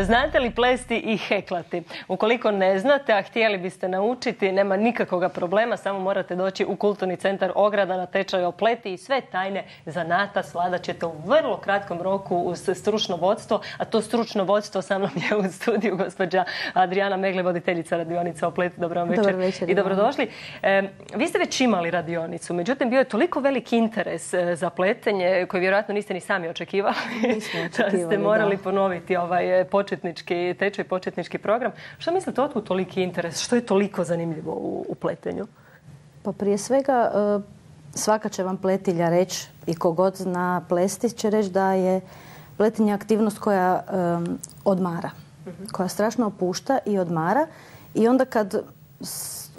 Znate li plesti i heklati? Ukoliko ne znate, a htjeli biste naučiti, nema nikakvoga problema, samo morate doći u Kulturni centar Ograda na tečaj o pleti i sve tajne zanata svladat ćete u vrlo kratkom roku uz stručno vodstvo, a to stručno vodstvo sa mnom je u studiju gospođa Adriana Megle, voditeljica radionica o pleti. Dobro vam večer, i dobrodošli. vi ste već imali radionicu, međutim bio je toliko velik interes e, za pletenje koji vjerojatno niste ni sami očekivali. da ste morali ponoviti ovaj početnički tečaj, početnički program. Što mislite, otkud toliki interes? Što je toliko zanimljivo u, pletenju? Pa prije svega, e, svaka će vam pletilja reći i kogod zna plesti će reći da je pletenje aktivnost koja odmara. Mhm. Koja strašno opušta i odmara. I onda kad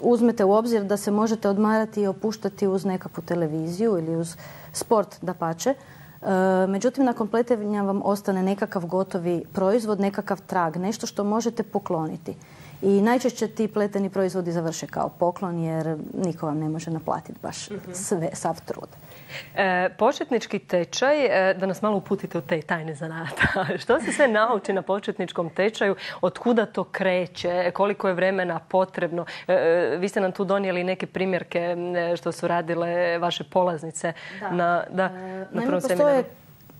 uzmete u obzir da se možete odmarati i opuštati uz nekakvu televiziju ili uz sport da pače, međutim, nakon pletenja vam ostane nekakav gotovi proizvod, nekakav trag, nešto što možete pokloniti. I najčešće ti pleteni proizvodi završe kao poklon jer niko vam ne može naplatiti baš mhm. sve, sav trud. E, početnički tečaj, e, da nas malo uputite u te tajne zanata. Što se sve nauči na početničkom tečaju? Od kuda to kreće? Koliko je vremena potrebno? E, vi ste nam tu donijeli neke primjerke što su radile vaše polaznice da. na, da, na prvom seminaru.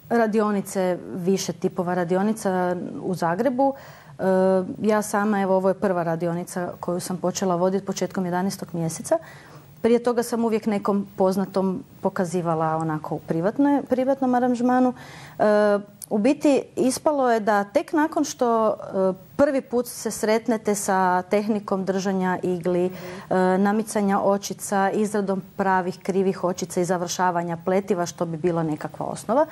radionice, više tipova radionica u Zagrebu. Ja sama, evo ovo je prva radionica koju sam počela voditi početkom 11. mjeseca. Prije toga sam uvijek nekom poznatom pokazivala onako u privatnom aranžmanu. E, u biti ispalo je da tek nakon što e, prvi put se sretnete sa tehnikom držanja igli, e, namicanja očica, izradom pravih krivih očica i završavanja pletiva što bi bila nekakva osnova,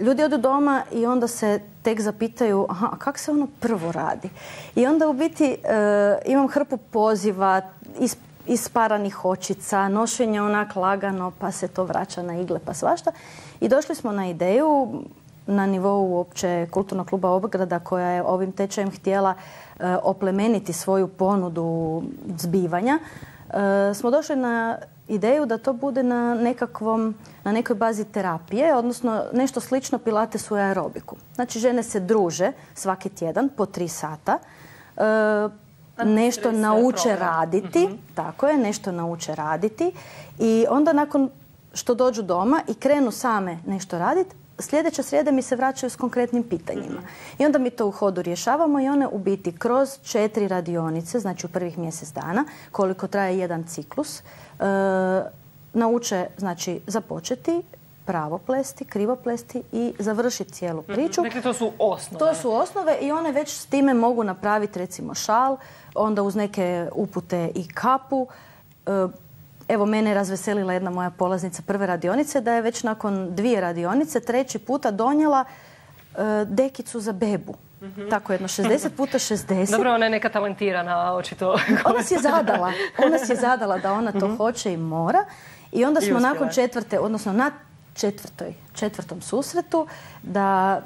ljudi odu doma i onda se tek zapitaju aha, a kako se ono prvo radi? I onda u biti imam hrpu poziva, iz isparanih očica, nošenje onak lagano pa se to vraća na igle pa svašta. I došli smo na ideju na nivou uopće kulturnog kluba Obgrada koja je ovim tečajem htjela e, oplemeniti svoju ponudu zbivanja. E, smo došli na ideju da to bude na nekakvom, na nekoj bazi terapije, odnosno nešto slično pilatesu i aerobiku. Znači žene se druže svaki tjedan po tri sata. E, nešto nauče raditi, mhm. tako je, nešto nauče raditi i onda nakon što dođu doma i krenu same nešto raditi, sljedeće srijede mi se vraćaju s konkretnim pitanjima. Mhm. I onda mi to u hodu rješavamo i one u biti kroz četiri radionice, znači u prvih mjesec dana, koliko traje jedan ciklus, e, nauče znači započeti pravo plesti, krivo plesti i završiti cijelu mhm. priču. Dakle, to su osnove. To su osnove i one već s time mogu napraviti recimo šal, onda uz neke upute i kapu. E, evo, mene je razveselila jedna moja polaznica prve radionice da je već nakon dvije radionice treći puta donijela e, dekicu za bebu. Mhm. Tako jedno, 60 puta 60. Dobro, ona je neka talentirana, očito. ona si je zadala. Ona si je zadala da ona to mhm. hoće i mora. I onda smo nakon četvrte, odnosno na četvrtoj, četvrtom susretu, da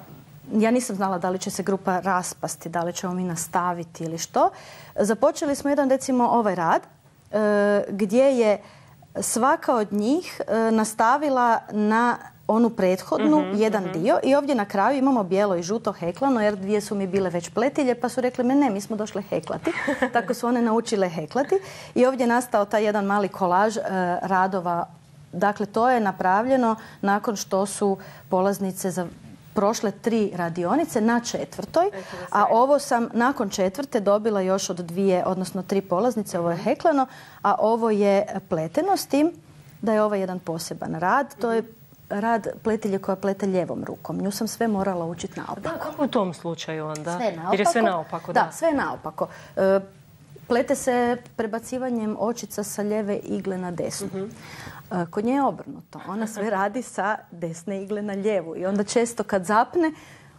ja nisam znala da li će se grupa raspasti, da li ćemo mi nastaviti ili što. Započeli smo jedan recimo ovaj rad e, gdje je svaka od njih e, nastavila na onu prethodnu, mhm, jedan mhm. dio i ovdje na kraju imamo bijelo i žuto heklano jer dvije su mi bile već pletilje pa su rekli me ne, mi smo došle heklati. Tako su one naučile heklati i ovdje je nastao taj jedan mali kolaž e, radova Dakle, to je napravljeno nakon što su polaznice za prošle tri radionice na četvrtoj, a ovo sam nakon četvrte dobila još od dvije, odnosno tri polaznice, ovo je heklano, a ovo je pleteno s tim da je ovo jedan poseban rad. To je rad pletilje koja plete ljevom rukom. Nju sam sve morala učiti naopako. Da, kako u tom slučaju onda? Sve naopako. Jer je sve naopako, da. Da, sve naopako. E, plete se prebacivanjem očica sa ljeve igle na desnu. Mhm. E, kod nje je obrnuto. Ona sve radi sa desne igle na lijevu. I onda često kad zapne,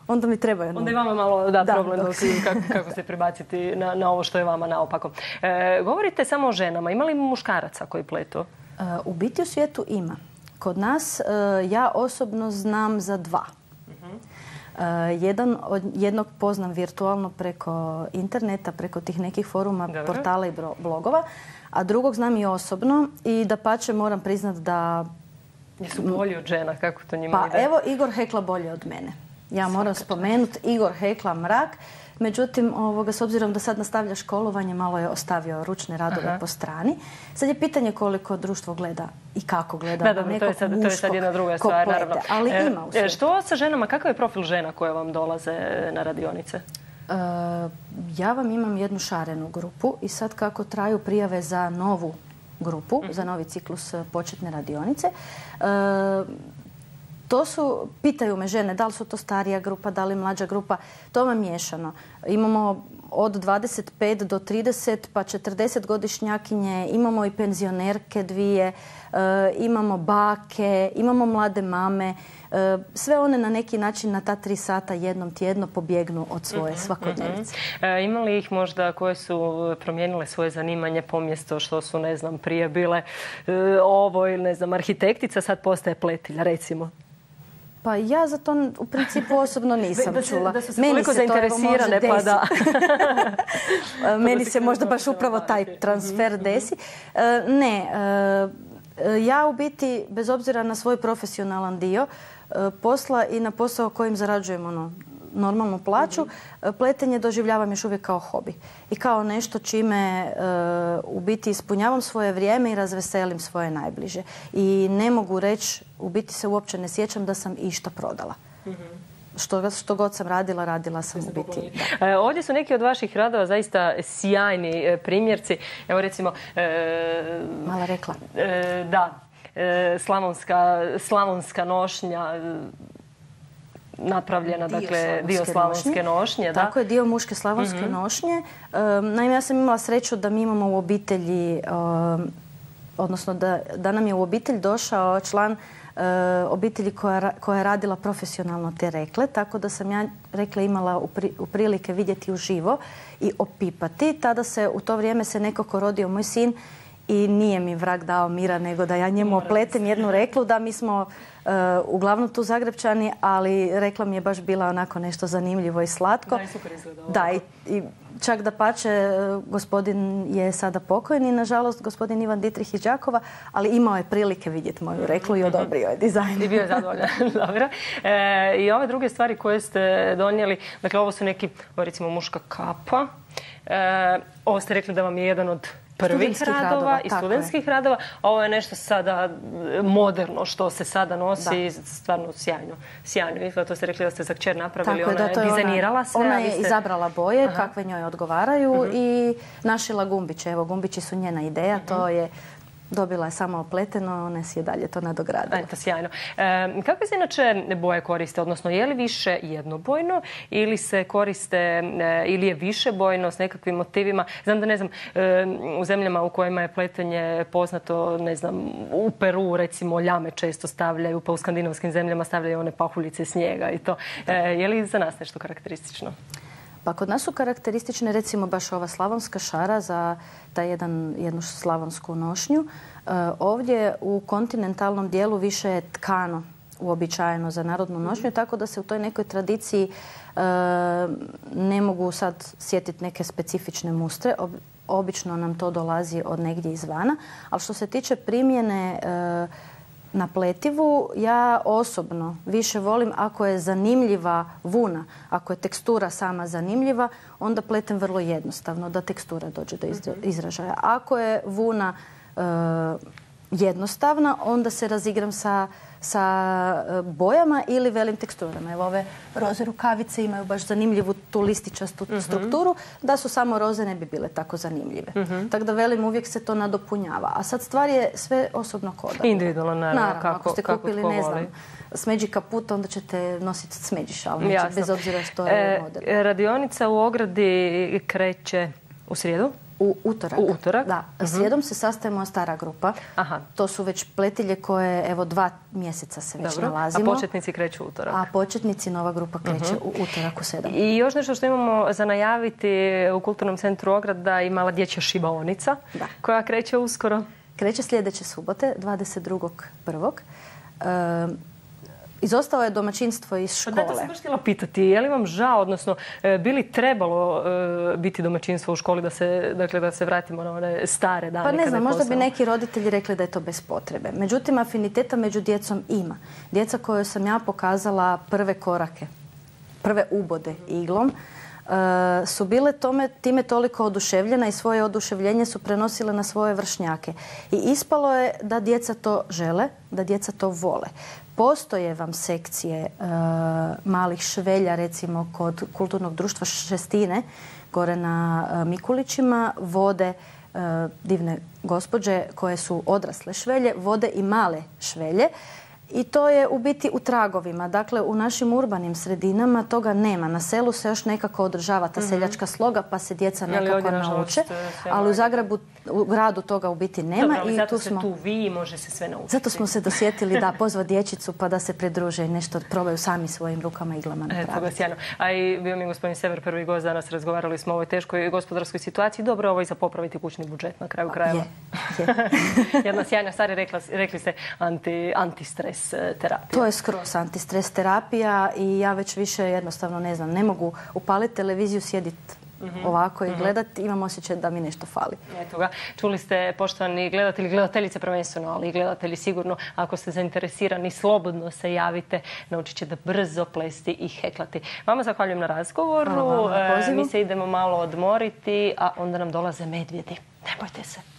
onda mi treba jedno... Onda je vama malo da, problem kako, kako se prebaciti na, na ovo što je vama naopako. E, govorite samo o ženama. Ima li muškaraca koji pletu? E, u biti u svijetu ima. Kod nas ja osobno znam za dva. Jedan od, jednog poznam virtualno preko interneta, preko tih nekih foruma, portala i blogova a drugog znam i osobno i da pače moram priznat da... Jesu bolji od žena, kako to njima Pa evo, Igor Hekla bolje od mene. Ja moram spomenuti Igor Hekla Mrak, Međutim, ovoga, s obzirom da sad nastavlja školovanje, malo je ostavio ručne radove po strani. Sad je pitanje koliko društvo gleda i kako gleda. Da, da, to je sad, to je sad jedna druga stvar, naravno. Ali e, ima u e, Što sa ženama, kakav je profil žena koje vam dolaze na radionice? E, ja vam imam jednu šarenu grupu i sad kako traju prijave za novu grupu, za novi ciklus početne radionice, to su, pitaju me žene, da li su to starija grupa, da li mlađa grupa, to vam miješano. Imamo od 25 do 30 pa 40 godišnjakinje, imamo i penzionerke dvije, e, imamo bake, imamo mlade mame. E, sve one na neki način na ta tri sata jednom tjedno pobjegnu od svoje mhm, svakodnevice. Mhm. E, ima li ih možda koje su promijenile svoje zanimanje pomjesto što su, ne znam, prije bile ovo ili ne znam, arhitektica, sad postaje pletilja, recimo? Pa ja za to u principu osobno nisam čula. Da su se Meni se zainteresirane, pa da. Meni se možda baš upravo taj transfer mhm, mhm. desi. E, ne, e, ja u biti, bez obzira na svoj profesionalan dio, e, posla i na posao kojim zarađujem ono, normalnu plaću, mhm. pletenje doživljavam još uvijek kao hobi. I kao nešto čime e, u biti ispunjavam svoje vrijeme i razveselim svoje najbliže. I ne mogu reći, u biti se uopće ne sjećam da sam išta prodala. Mhm. Što, što, god sam radila, radila sam u biti. E, ovdje su neki od vaših radova zaista sjajni e, primjerci. Evo recimo... Mala rekla. da, slavonska, slavonska nošnja, napravljena, dio dakle, dio slavonske nošnje. Tako je, dio muške slavonske mhm. nošnje. naime, ja sam imala sreću da mi imamo u obitelji, odnosno da, da nam je u obitelj došao član uh, obitelji koja, koja je radila profesionalno te rekle, tako da sam ja rekle imala u, u prilike vidjeti uživo i opipati. Tada se u to vrijeme se nekako rodio moj sin i nije mi vrag dao mira nego da ja njemu opletem jednu reklu da mi smo uh, uglavnom tu Zagrebčani, ali rekla mi je baš bila onako nešto zanimljivo i slatko. Da, i, i čak da pače, uh, gospodin je sada pokojni, nažalost, gospodin Ivan Ditrih iz Đakova, ali imao je prilike vidjeti moju reklu i odobrio je dizajn. I bio je zadovoljan, dobro. E, I ove druge stvari koje ste donijeli, dakle ovo su neki, recimo muška kapa, e, ovo ste rekli da vam je jedan od prvih radova, i studentskih radova. Ovo je nešto sada moderno što se sada nosi stvarno sjajno. Sjajno. To ste rekli da ste za kćer napravili, ona je, dizajnirala sve. Ona je izabrala boje kakve njoj odgovaraju mhm. i našila gumbiće. Evo, gumbići su njena ideja, to mhm. je Dobila je samo opleteno, ona si je dalje to nadogradila. Eto, sjajno. E, kakve se inače boje koriste? Odnosno, je li više jednobojno ili se koriste, e, ili je više bojno s nekakvim motivima? Znam da, ne znam, e, u zemljama u kojima je pletenje poznato, ne znam, u Peru recimo ljame često stavljaju, pa u skandinavskim zemljama stavljaju one pahuljice snijega i to. E, je li za nas nešto karakteristično? Pa kod nas su karakteristične recimo baš ova slavonska šara za taj jedan, jednu slavonsku nošnju. E, ovdje u kontinentalnom dijelu više je tkano uobičajeno za narodnu nošnju, tako da se u toj nekoj tradiciji e, ne mogu sad sjetiti neke specifične mustre. Obično nam to dolazi od negdje izvana. Ali što se tiče primjene e, na pletivu ja osobno više volim ako je zanimljiva vuna, ako je tekstura sama zanimljiva, onda pletem vrlo jednostavno da tekstura dođe do mhm. izražaja. Ako je vuna e, jednostavna, onda se razigram sa sa e, bojama ili velim teksturama. Evo ove roze rukavice imaju baš zanimljivu tu lističastu mhm. strukturu, da su samo roze ne bi bile tako zanimljive. Mhm. Tako da velim uvijek se to nadopunjava. A sad stvar je sve osobno koda. Individualno, naravno. kako, ako ste kupili, ne znam, smeđi kaput, onda ćete nositi smeđi šal. bez obzira što je e, Radionica u ogradi kreće u srijedu? U utorak. U utorak? Da. uh Slijedom se sastajemo stara grupa. Aha. To su već pletilje koje, evo, dva mjeseca se već Dobro. nalazimo. A početnici kreću u utorak? A početnici, nova grupa kreće uh u utorak u sedam. I još nešto što imamo za najaviti u Kulturnom centru Ograda i mala dječja šibaonica da. koja kreće uskoro. Kreće sljedeće subote, 22.1. E, Izostao je domaćinstvo iz škole. Pa da, to sam baš htjela pitati. Je li vam žao, odnosno, e, bi li trebalo e, biti domaćinstvo u školi da se, dakle, da se vratimo na one stare dane? Pa ne znam, možda bi neki roditelji rekli da je to bez potrebe. Međutim, afiniteta među djecom ima. Djeca koju sam ja pokazala prve korake prve ubode iglom, e, su bile tome, time toliko oduševljena i svoje oduševljenje su prenosile na svoje vršnjake. I ispalo je da djeca to žele, da djeca to vole. Postoje vam sekcije e, malih švelja, recimo kod kulturnog društva Šestine, gore na e, Mikulićima, vode divne gospođe koje su odrasle švelje, vode i male švelje i to je u biti u tragovima. Dakle, u našim urbanim sredinama toga nema. Na selu se još nekako održava ta mhm. seljačka sloga pa se djeca nekako nauče. Ali u Zagrebu, u gradu toga u biti nema. Dobro, i zato tu tu vi može se sve naučiti. Zato smo se dosjetili da pozva dječicu pa da se pridruže i nešto probaju sami svojim rukama i iglama napraviti. A i bio mi gospodin Sever prvi gost danas razgovarali smo o ovoj teškoj gospodarskoj situaciji. Dobro, ovo i za popraviti kućni budžet na kraju krajeva. Jedna sjajna stvar rekli ste anti, antistres antistres terapija. To je skroz antistres terapija i ja već više jednostavno ne znam, ne mogu upaliti televiziju, sjediti mhm. ovako i mhm. gledati, imam osjećaj da mi nešto fali. Eto ga. Čuli ste, poštovani gledatelji, gledateljice prvenstveno, ali i gledatelji sigurno, ako ste zainteresirani, slobodno se javite, naučit ćete brzo plesti i heklati. Vama zahvaljujem na razgovoru. E, mi se idemo malo odmoriti, a onda nam dolaze medvjedi. Ne bojte se.